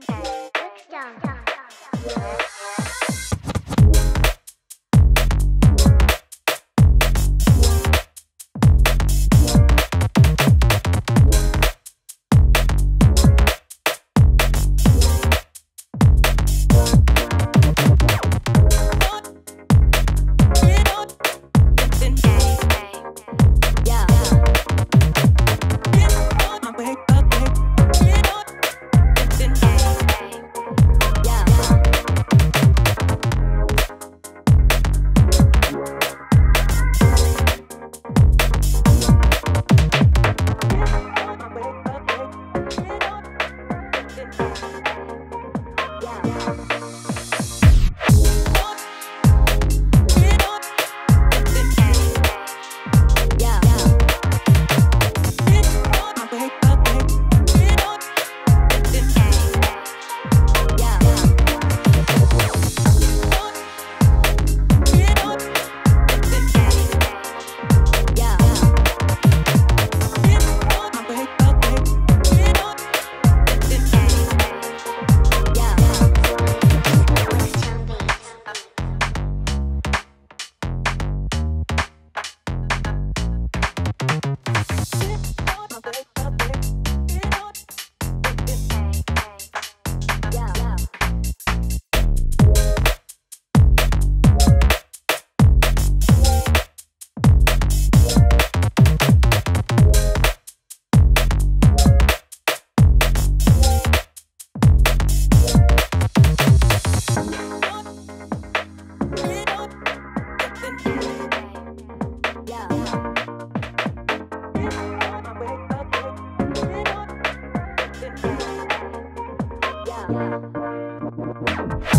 Fiction. Fiction. Thank you.